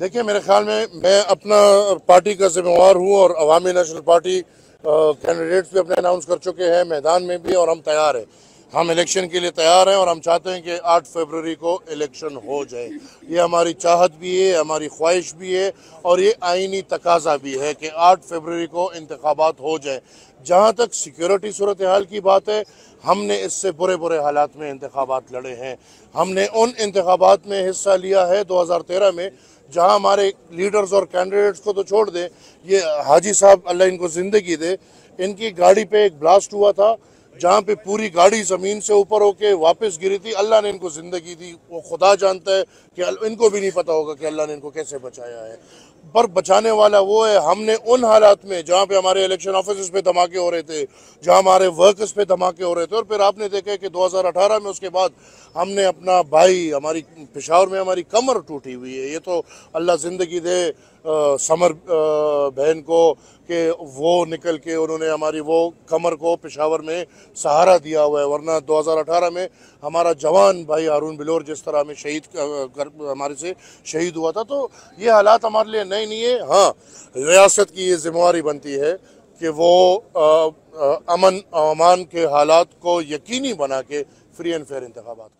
देखिए, मेरे ख्याल में मैं अपना पार्टी का जिम्मेवार हूँ और अवामी नेशनल पार्टी कैंडिडेट्स भी अपने अनाउंस कर चुके हैं, मैदान में भी और हम तैयार हैं। हम इलेक्शन के लिए तैयार हैं और हम चाहते हैं कि 8 फरवरी को इलेक्शन हो जाए। ये हमारी चाहत भी है, हमारी ख्वाहिश भी है और ये आइनी तकाजा भी है कि 8 फरवरी को इंतबात हो जाए। जहाँ तक सिक्योरिटी सूरत हाल की बात है, हमने इससे बुरे बुरे हालात में इंतबात लड़े हैं। हमने उन इंतबात में हिस्सा लिया है 2013 में, जहाँ हमारे लीडर्स और कैंडिडेट्स को तो छोड़ दें, ये हाजी साहब अल्लाह इनको ज़िंदगी दे। इनकी गाड़ी पे एक ब्लास्ट हुआ था जहाँ पे पूरी गाड़ी ज़मीन से ऊपर होके वापस गिरी थी अल्लाह ने इनको ज़िंदगी दी। वो खुदा जानता है कि इनको भी नहीं पता होगा कि अल्लाह ने इनको कैसे बचाया है। पर बचाने वाला वो है हमने उन हालात में जहाँ पे हमारे इलेक्शन ऑफ़िस पे धमाके हो रहे थे जहाँ हमारे वर्कर्स पे धमाके हो रहे थे और फिर आपने देखा कि 2018 में उसके बाद हमने अपना भाई हमारी पेशावर में हमारी कमर टूटी हुई है। ये तो अल्लाह ज़िंदगी दे आ, समर बहन को कि वो निकल के उन्होंने हमारी वो कमर को पेशावर में सहारा दिया हुआ है। वरना 2018 में हमारा जवान भाई हारून बिलोर जिस तरह हमें शहीद हमारे से शहीद हुआ था तो ये हालात हमारे लिए नए नहीं है। हाँ रियासत की ये जिम्मेवारी बनती है कि वो आ, आ, अमन अमान के हालात को यकीनी बना के फ्री एंड फेयर इंतबात